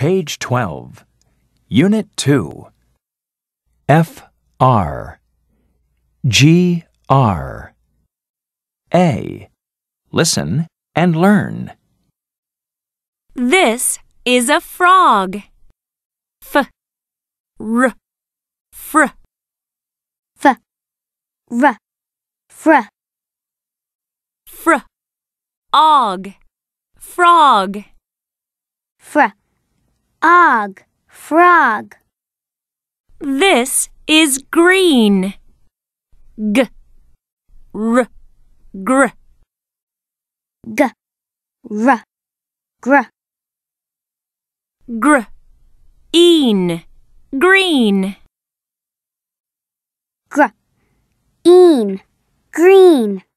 Page 12. Unit 2. F R. G R. A. Listen and learn. This is a frog. F. R. Fr. F. R. Fr. Fr. Og. Frog. Fr og frog. This is green. G. R. Gr. G. R. Gr. Gr. Een. Green. Gr. Een. Green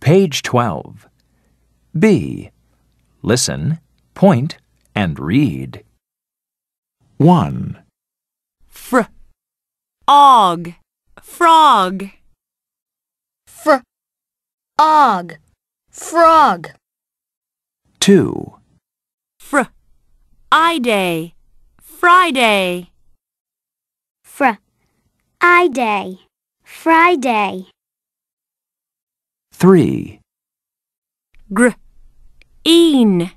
Page 12. B. Listen, point, and read. 1, fr. Og. Frog. Fr. Og. Frog. 2, fr. I day. Friday. Fr. I day. Friday 3, gr. Een.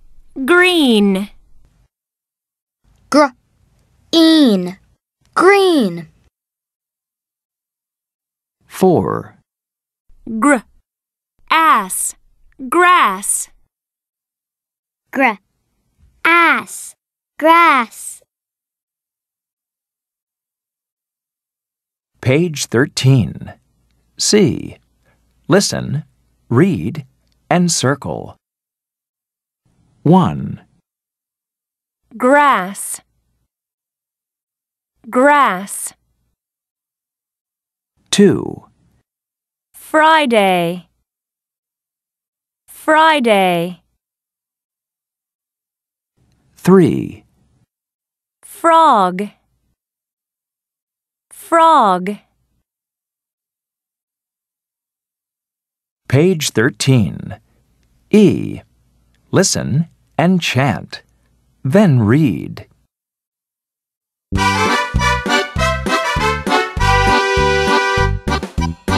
Green. Gr. Een. Green. 4, gr. Ass. Grass. Gr. Ass. Grass. Page 13. C. Listen, read, and circle. 1, grass. Grass. 2, friday. Friday. 3, frog. Frog Page 13. E. Listen and chant. Then read.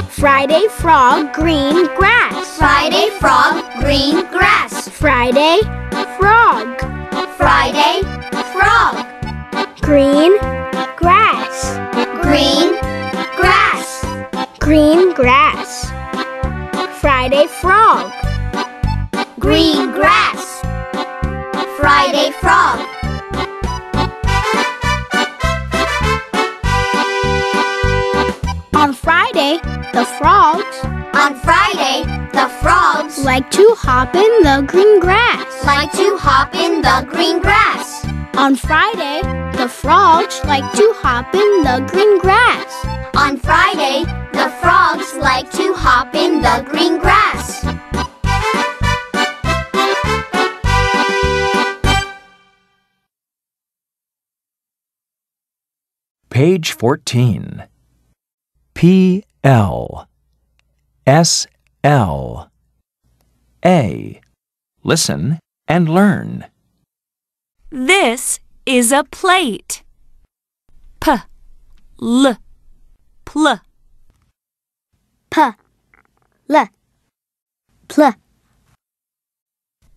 friday frog green grass Friday frog, green grass. friday frog Friday frog, green grass green grass. green grass hop in the green grass like to hop in the green grass. On Friday, the frogs like to hop in the green grass. On Friday, the frogs like to hop in the green grass. Page 14. P L S L A. Listen and learn. This is a plate. P l pl P, L, Pl,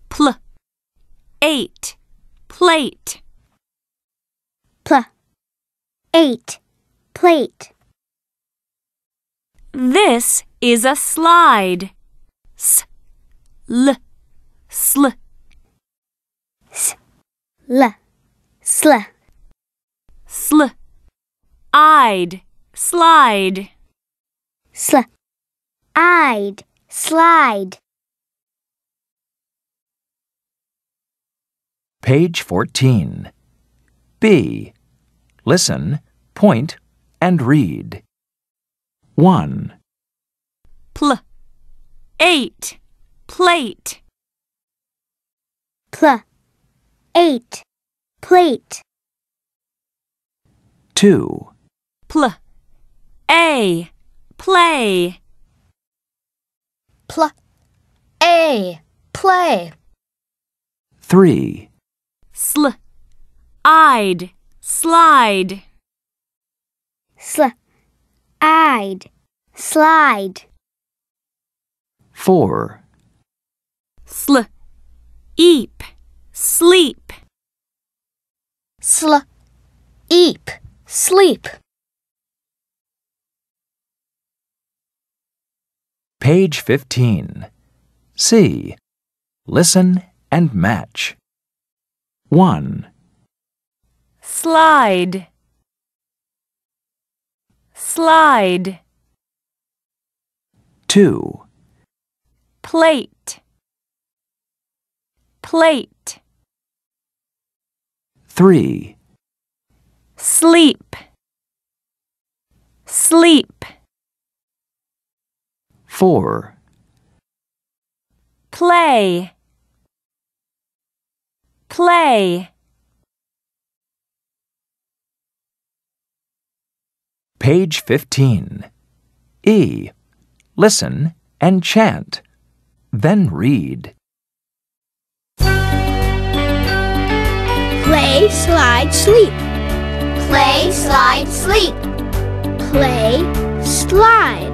pl eight plate. Pl, eight, plate. This is a slide. S l sl S, l, sl, sl eyed slide. sl, eyed, slide. Page 14. B. Listen, point, and read. 1, Pl eight plate. Pl, eight, plate. 2, Pl a play. pl A. Play. 3, Sl, I'd, slide. Sl, I'd, slide. 4, Sl, eep, sleep. Sl. Eep. Sleep. Page 15. C. Listen and match. 1, Slide. Slide. 2, Plate. Plate. 3, Sleep. Sleep. 4, Play. Play. Page 15. E. Listen and chant. Then read. Play, slide, sleep. Play, slide, sleep. Play, slide.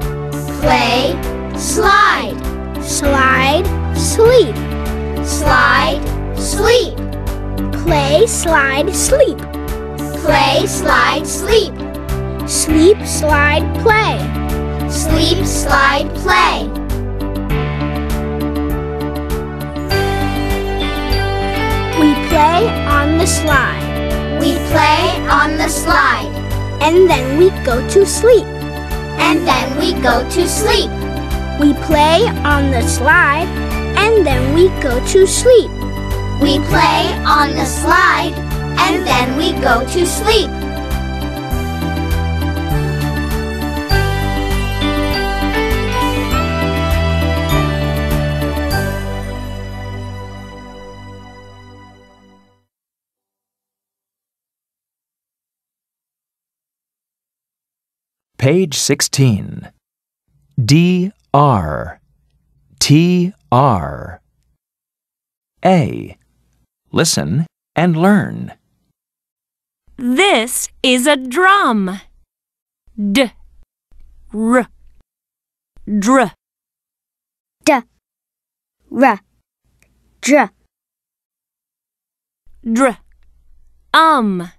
Play, slide. Slide, sleep. Slide, sleep. Play, slide, sleep. Play, slide, sleep. Sleep, slide, play. Sleep, slide, play. Play on the slide. We play on the slide. And then we go to sleep. And then we go to sleep. We play on the slide. And then we go to sleep. We play on the slide. And then we go to sleep. Page 16. D R T R A. Listen and learn. This is a drum. D. R. Dr. D. R. Dr. Dr. Um.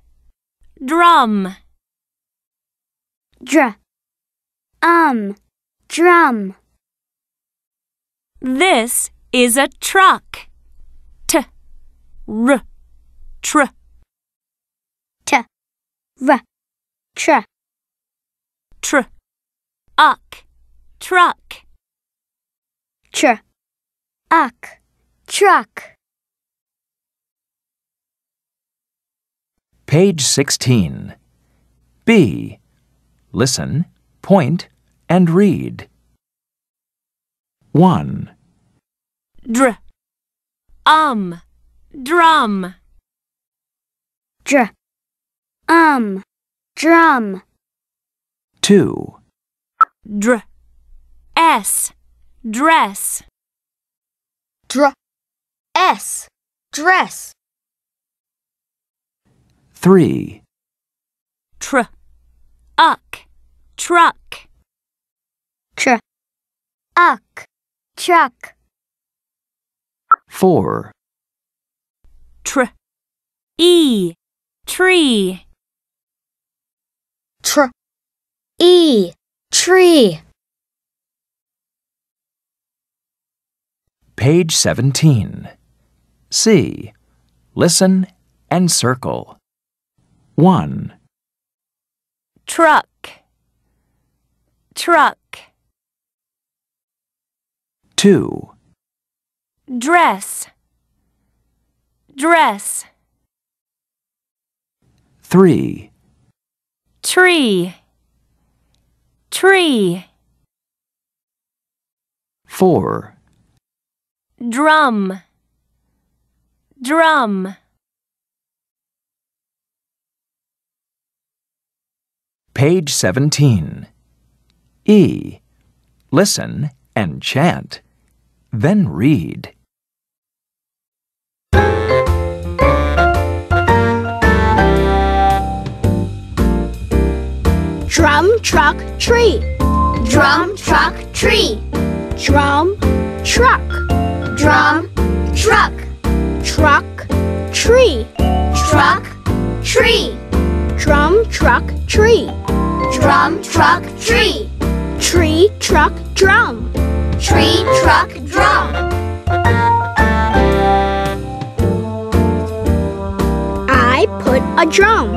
Drum. Dr. Um. Drum. This is a truck. T. R. Tr. T. R. Tr. Tr. Uck. Truck. Tr. Uck. Truck. Page 16. B. Listen, point, and read. 1, Dr. Um. Drum. Dr. Um. Drum. 2, Dr. S. Dress. Dr. S. Dress. 3, Tr. Uck. Truck. Tr. Uck. Truck. 4, Tr. E. Tree. Tr. E. Tree. Page 17. C. Listen and circle. 1, Truck. Truck. 2, Dress. Dress. 3, Tree. Tree. 4, Drum. Drum. Page 17. E. Listen and chant. then read. Drum, truck, tree. Drum, truck, tree. Drum, truck. Drum, truck. Truck, tree. Truck, tree. Drum, truck, tree. Drum, truck, tree. Tree, truck, drum. Tree, truck, drum. I put a drum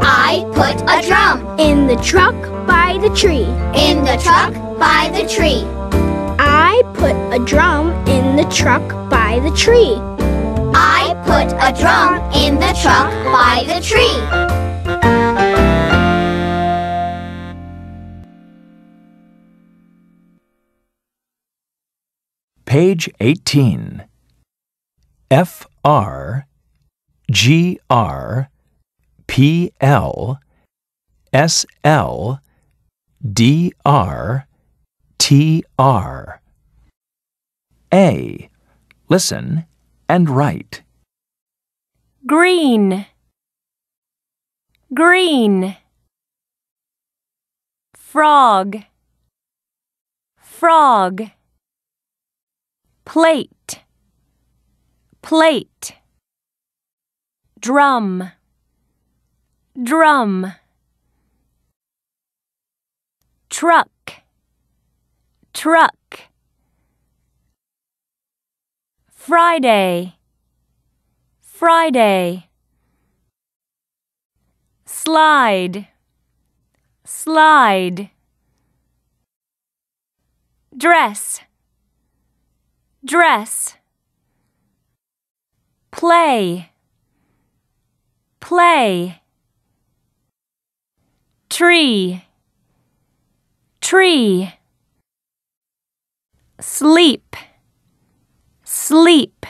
I put a drum in the truck by the tree. in the truck by the tree. I put a drum in the truck by the tree. I put a drum in the truck by the tree. Page 18. F R G R P L S L D R T R A. Listen and write. green, green, frog, frog, plate, plate, drum, drum, truck, truck, Friday. Friday. Slide. Slide. Dress. Dress. Play. Play. Tree. Tree. Sleep. Sleep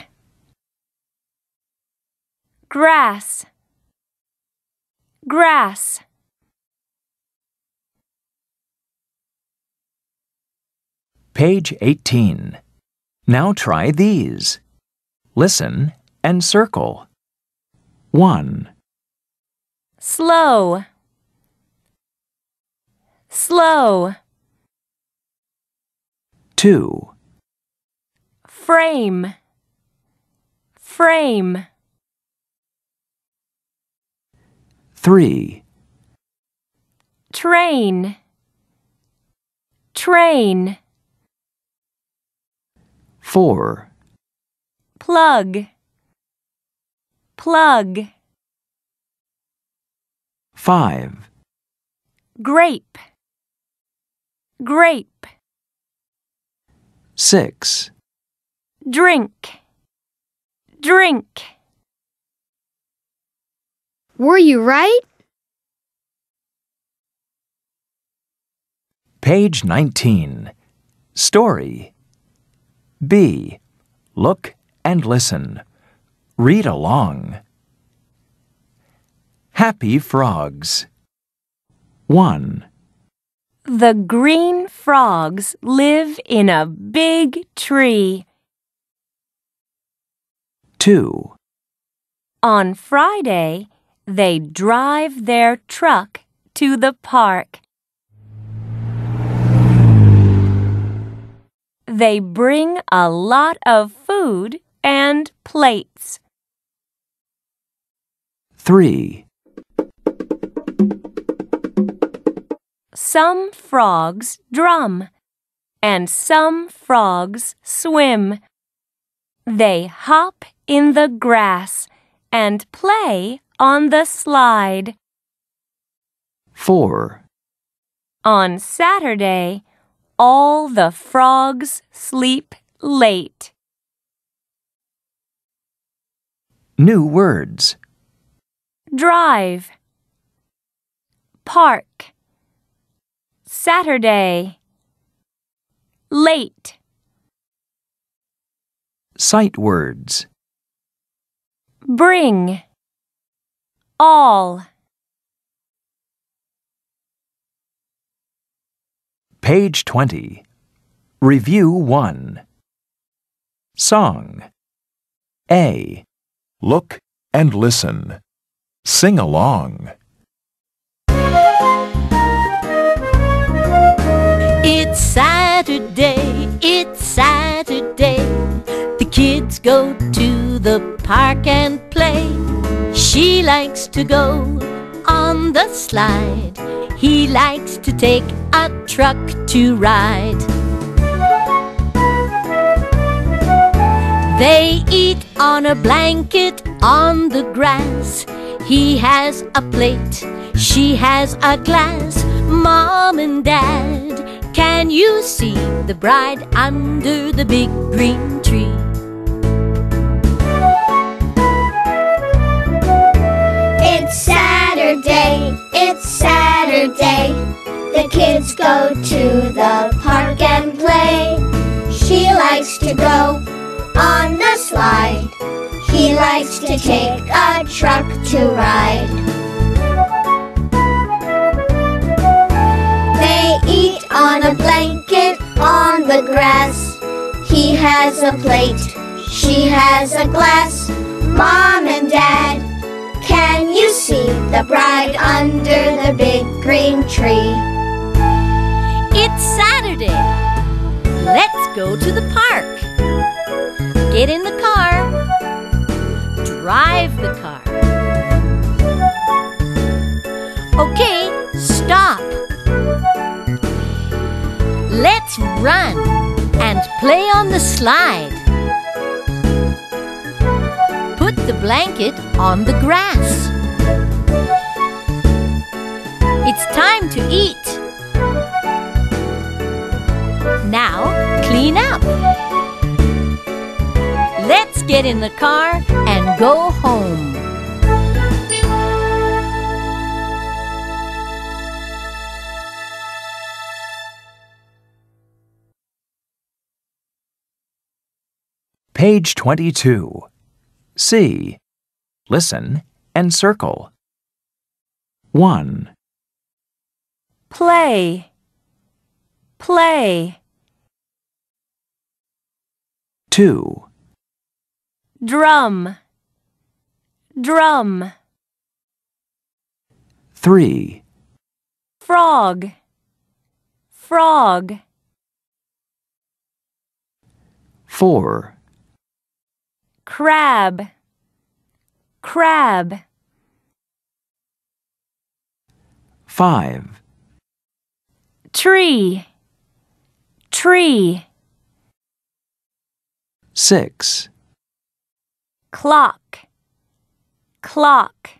grass, grass. Page 18. Now try these. Listen and circle. 1, slow, slow, 2, frame, frame, 3, train, train, 4, plug, plug, 5, grape, grape, 6, drink, drink. Were you right? Page 19. Story. B. Look and listen. Read along. Happy Frogs. 1, The green frogs live in a big tree. 2, On Friday, they drive their truck to the park. They bring a lot of food and plates. 3, Some frogs drum, and some frogs swim. They hop in the grass and play on the slide. 4, On Saturday, all the frogs sleep late. New words. Drive. Park. Saturday. Late. Sight words. Bring. All. Page 20. Review 1. Song. A, Look and listen. Sing along. It's Saturday, it's Saturday. The kids go to the park and play. She likes to go on the slide. He likes to take a truck to ride. They eat on a blanket on the grass. He has a plate, she has a glass. Mom and Dad, can you see the bride under the big green tree? It's It's Saturday. The kids go to the park and play. She likes to go on the slide. He likes to take a truck to ride. They eat on a blanket on the grass. He has a plate, she has a glass. Mom and Dad, can you see the bride under the big green tree? It's Saturday. Let's go to the park. Get in the car. Drive the car. Okay, stop. Let's run and play on the slide. Blanket on the grass. It's time to eat. Now, clean up. Let's get in the car and go home. page 22. C. Listen and circle. 1, play, play, 2, drum, drum, 3, frog, frog, 4, crab, crab, 5, tree, tree, 6, clock, clock,